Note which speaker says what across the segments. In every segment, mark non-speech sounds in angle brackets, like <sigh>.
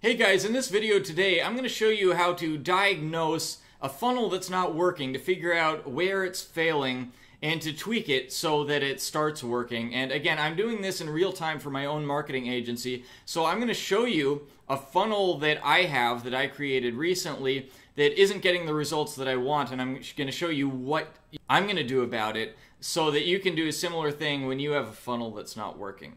Speaker 1: Hey guys, in this video today, I'm going to show you how to diagnose a funnel that's not working to figure out where it's failing and to tweak it so that it starts working. And again, I'm doing this in real time for my own marketing agency. So I'm going to show you a funnel that I have that I created recently that isn't getting the results that I want. And I'm going to show you what I'm going to do about it so that you can do a similar thing when you have a funnel that's not working.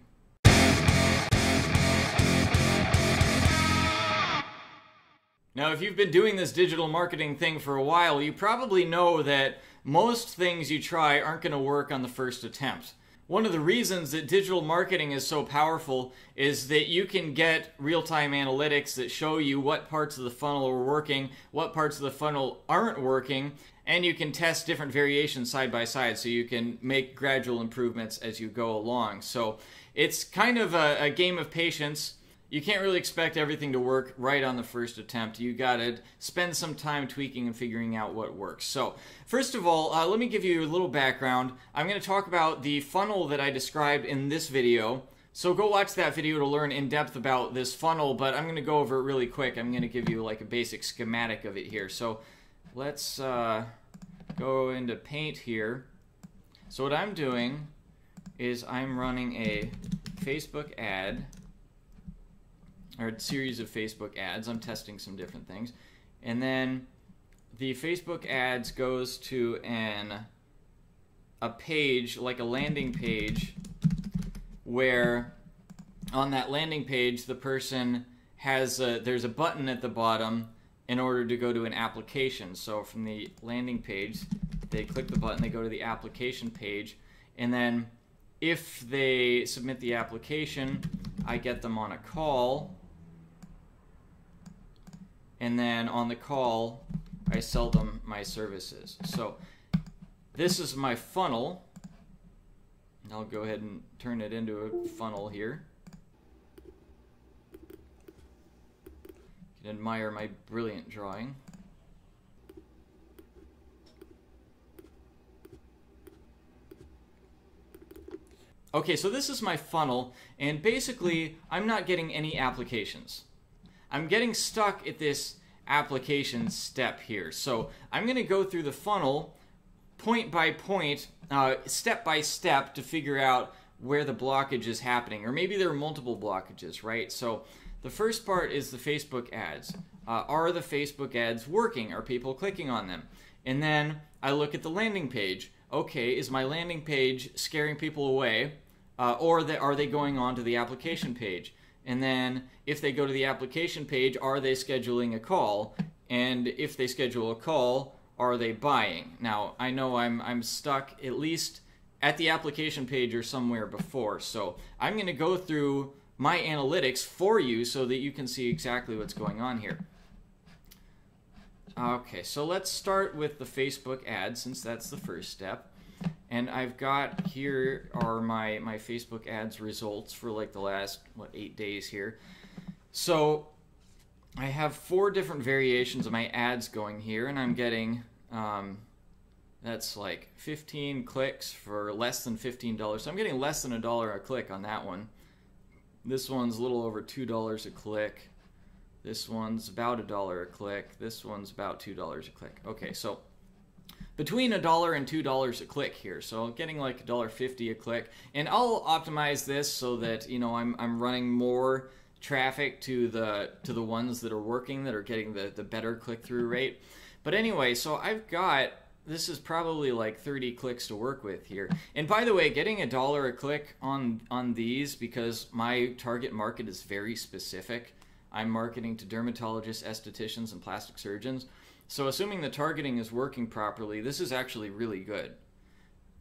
Speaker 1: Now, if you've been doing this digital marketing thing for a while, you probably know that most things you try aren't going to work on the first attempt. One of the reasons that digital marketing is so powerful is that you can get real time analytics that show you what parts of the funnel are working, what parts of the funnel aren't working, and you can test different variations side by side so you can make gradual improvements as you go along. So it's kind of a, a game of patience you can't really expect everything to work right on the first attempt. You got to spend some time tweaking and figuring out what works. So, first of all, uh, let me give you a little background. I'm going to talk about the funnel that I described in this video. So go watch that video to learn in depth about this funnel, but I'm going to go over it really quick. I'm going to give you like a basic schematic of it here. So let's uh, go into Paint here. So what I'm doing is I'm running a Facebook ad or a series of Facebook ads. I'm testing some different things. And then the Facebook ads goes to an a page like a landing page where on that landing page the person has a, there's a button at the bottom in order to go to an application. So from the landing page, they click the button, they go to the application page, and then if they submit the application, I get them on a call and then on the call, I sell them my services. So this is my funnel. I'll go ahead and turn it into a funnel here. You can admire my brilliant drawing. Okay, so this is my funnel, and basically, I'm not getting any applications. I'm getting stuck at this application step here. So I'm going to go through the funnel point by point, uh, step by step to figure out where the blockage is happening. Or maybe there are multiple blockages, right? So the first part is the Facebook ads. Uh, are the Facebook ads working? Are people clicking on them? And then I look at the landing page. Okay, is my landing page scaring people away? Uh, or are they going on to the application page? And then if they go to the application page, are they scheduling a call? And if they schedule a call, are they buying? Now, I know I'm, I'm stuck at least at the application page or somewhere before. So I'm going to go through my analytics for you so that you can see exactly what's going on here. Okay, so let's start with the Facebook ad since that's the first step. And I've got here are my, my Facebook ads results for like the last, what, eight days here. So I have four different variations of my ads going here, and I'm getting, um, that's like 15 clicks for less than $15. So I'm getting less than a dollar a click on that one. This one's a little over $2 a click. This one's about a dollar a click. This one's about $2 a click. Okay, so between a dollar and two dollars a click here. So getting like a dollar fifty a click. And i'll optimize this so that you know i'm, I'm running more traffic to the to the ones that are working that are getting the, the better click-through <laughs> rate. But anyway so i've got this is probably like 30 clicks to work with here. And by the way getting a dollar a click on on these because my target market is very specific. I'm marketing to dermatologists estheticians and plastic surgeons so assuming the targeting is working properly, this is actually really good.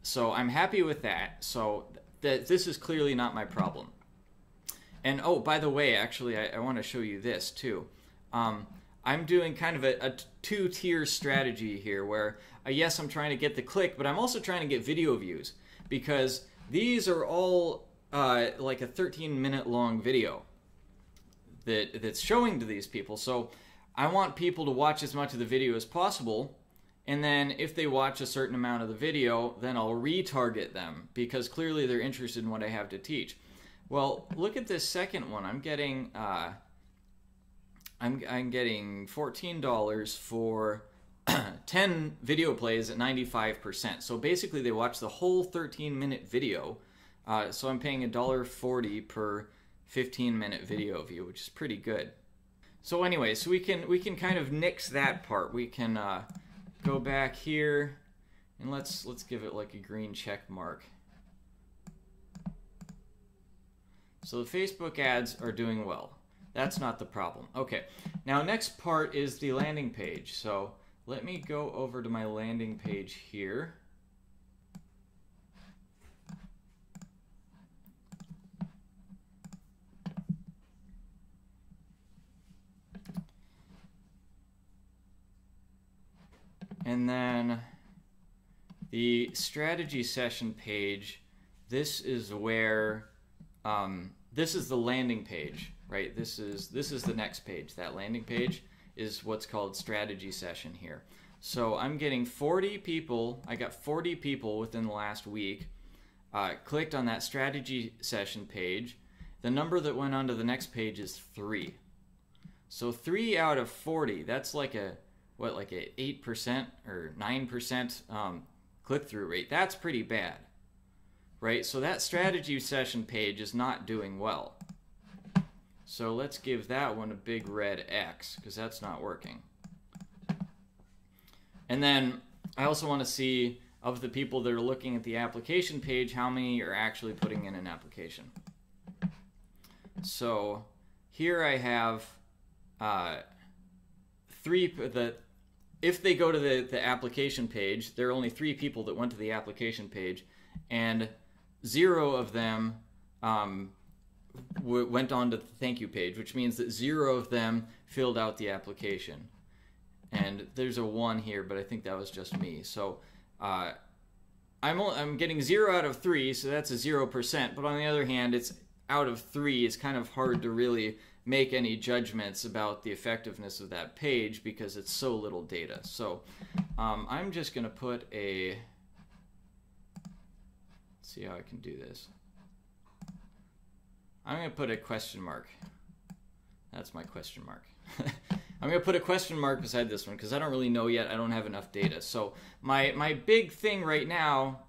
Speaker 1: So I'm happy with that. So th- this is clearly not my problem. And oh, by the way, actually, I, I want to show you this too. Um, I'm doing kind of a, a two tier strategy here where, uh, yes, I'm trying to get the click, but I'm also trying to get video views because these are all uh, like a 13 minute long video that that's showing to these people. So I want people to watch as much of the video as possible. And then if they watch a certain amount of the video, then I'll retarget them because clearly they're interested in what I have to teach. Well, look at this second one. I'm getting uh, I'm I'm getting fourteen dollars for <clears throat> 10 video plays at 95%. So basically, they watch the whole 13 minute video. Uh, so I'm paying $1.40 per 15 minute video view, which is pretty good. So anyway, so we can we can kind of nix that part. We can uh, go back here and let's let's give it like a green check mark. So the Facebook ads are doing well. That's not the problem. Okay, now next part is the landing page. So let me go over to my landing page here. And then the strategy session page, this is where, um, this is the landing page, right? This is, this is the next page, that landing page is what's called strategy session here. So I'm getting 40 people, I got 40 people within the last week, uh, clicked on that strategy session page. The number that went on to the next page is three. So three out of 40, that's like a, what, like a 8% or 9% um, click-through rate. That's pretty bad, right? So that strategy session page is not doing well. So let's give that one a big red X because that's not working. And then I also want to see of the people that are looking at the application page, how many are actually putting in an application. So here I have uh, three, the, if they go to the, the application page, there are only three people that went to the application page and zero of them um, w- went on to the thank you page, which means that zero of them filled out the application. And there's a one here, but I think that was just me. So uh, I'm only, I'm getting zero out of three, so that's a zero percent. But on the other hand, it's out of three. It's kind of hard to really make any judgments about the effectiveness of that page because it's so little data. So um, I'm just going to put a. see how I can do this. I'm going to put a question mark. That's my question mark. <laughs> I'm going to put a question mark beside this one because I don't really know yet. I don't have enough data. So my, my big thing right now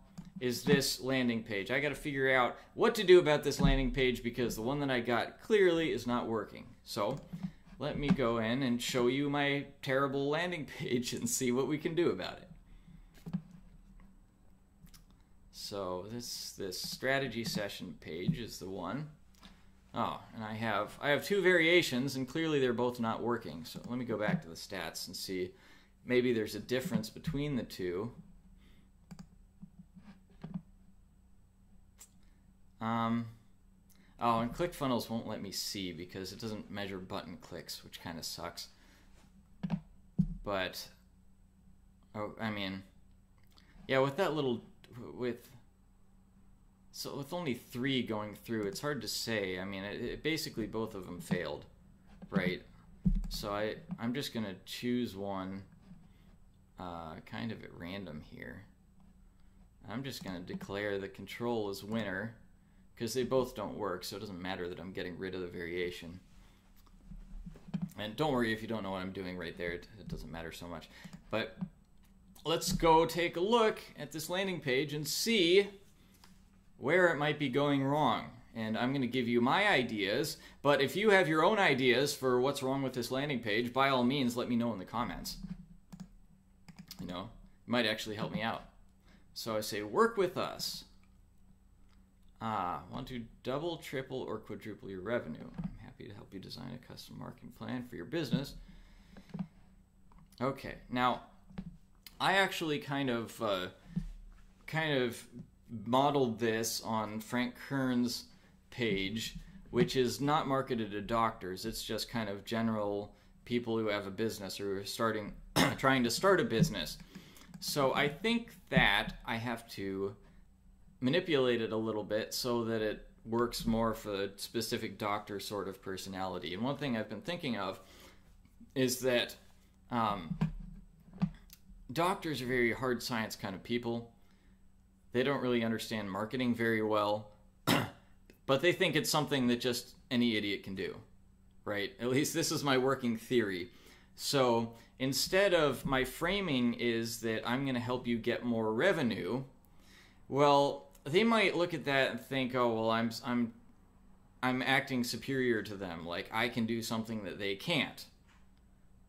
Speaker 1: is this landing page. I got to figure out what to do about this landing page because the one that I got clearly is not working. So let me go in and show you my terrible landing page and see what we can do about it. So this this strategy session page is the one. Oh, and I have I have two variations, and clearly they're both not working. So let me go back to the stats and see. Maybe there's a difference between the two. Um, oh, and ClickFunnels won't let me see because it doesn't measure button clicks, which kind of sucks. But, oh, I mean, yeah, with that little, with so with only three going through, it's hard to say. I mean, it, it basically both of them failed, right? So I I'm just gonna choose one, uh, kind of at random here. I'm just gonna declare the control as winner, because they both don't work. So it doesn't matter that I'm getting rid of the variation. And don't worry if you don't know what I'm doing right there. It, it doesn't matter so much. But let's go take a look at this landing page and see where it might be going wrong. And I'm going to give you my ideas, but if you have your own ideas for what's wrong with this landing page, by all means, let me know in the comments. You know, it might actually help me out. So I say, work with us. Ah, want to double, triple, or quadruple your revenue? I'm happy to help you design a custom marketing plan for your business. Okay, now I actually kind of, uh, kind of modeled this on Frank Kern's page, which is not marketed to doctors. It's just kind of general people who have a business or are starting, <clears throat> trying to start a business. So I think that I have to manipulate it a little bit so that it works more for a specific doctor sort of personality. And one thing I've been thinking of is that um, doctors are very hard science kind of people they don't really understand marketing very well, <clears throat> but they think it's something that just any idiot can do, right? At least this is my working theory. So instead of my framing is that I'm going to help you get more revenue, well, they might look at that and think, "Oh, well, I'm I'm I'm acting superior to them. Like I can do something that they can't."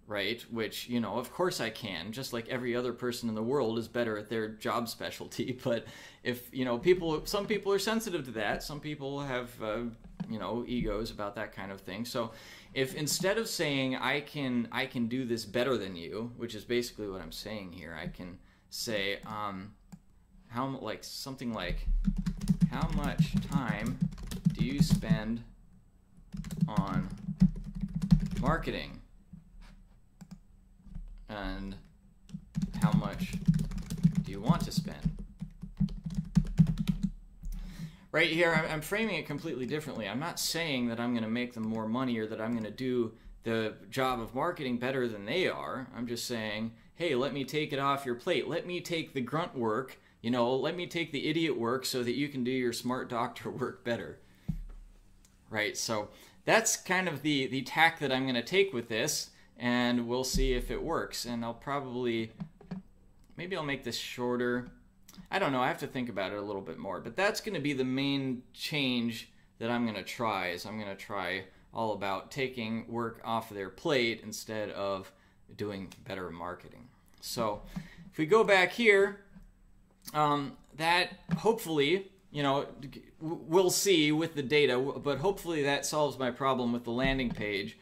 Speaker 1: Right? Which, you know, of course I can. Just like every other person in the world is better at their job specialty, <laughs> but if, you know, people some people are sensitive to that. Some people have uh, you know, egos about that kind of thing. So if instead of saying I can I can do this better than you, which is basically what I'm saying here, I can say um how like something like how much time do you spend on marketing? And how much do you want to spend? Right here i'm framing it completely differently. I'm not saying that i'm going to make them more money or that i'm going to do the job of marketing better than they are. I'm just saying hey let me take it off your plate. Let me take the grunt work you know, let me take the idiot work so that you can do your smart doctor <laughs> work better. Right? So that's kind of the, the tack that I'm going to take with this, and we'll see if it works. And I'll probably, maybe I'll make this shorter. I don't know, I have to think about it a little bit more. But that's going to be the main change that I'm going to try, is I'm going to try all about taking work off of their plate instead of doing better marketing. So if we go back here, um, that hopefully, you know, we'll see with the data, but hopefully that solves my problem with the landing page.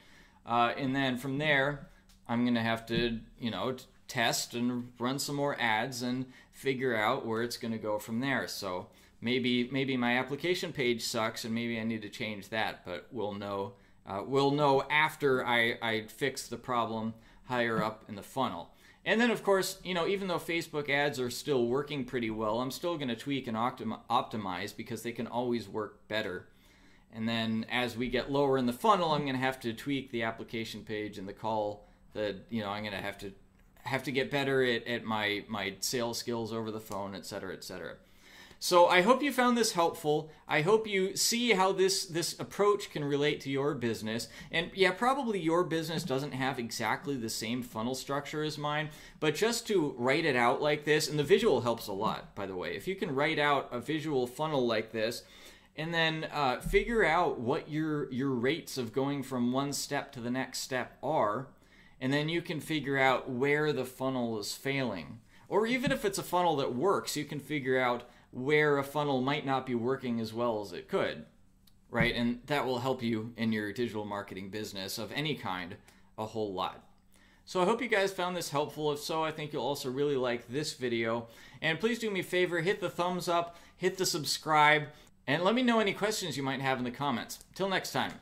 Speaker 1: Uh, and then from there, I'm going to have to, you know, test and run some more ads and figure out where it's going to go from there. So maybe maybe my application page sucks and maybe I need to change that, but we'll know uh, we'll know after I, I fix the problem higher up in the funnel. And then, of course, you know, even though Facebook ads are still working pretty well, I'm still going to tweak and optim- optimize because they can always work better. And then as we get lower in the funnel, I'm going to have to tweak the application page and the call that, you know, I'm going to have to have to get better at, at my, my sales skills over the phone, et cetera, et cetera. So I hope you found this helpful. I hope you see how this this approach can relate to your business. And yeah, probably your business doesn't have exactly the same funnel structure as mine, but just to write it out like this, and the visual helps a lot, by the way. If you can write out a visual funnel like this, and then uh, figure out what your your rates of going from one step to the next step are, and then you can figure out where the funnel is failing. Or even if it's a funnel that works, you can figure out where a funnel might not be working as well as it could, right? And that will help you in your digital marketing business of any kind a whole lot. So I hope you guys found this helpful. If so, I think you'll also really like this video. And please do me a favor, hit the thumbs up, hit the subscribe, and let me know any questions you might have in the comments. Till next time.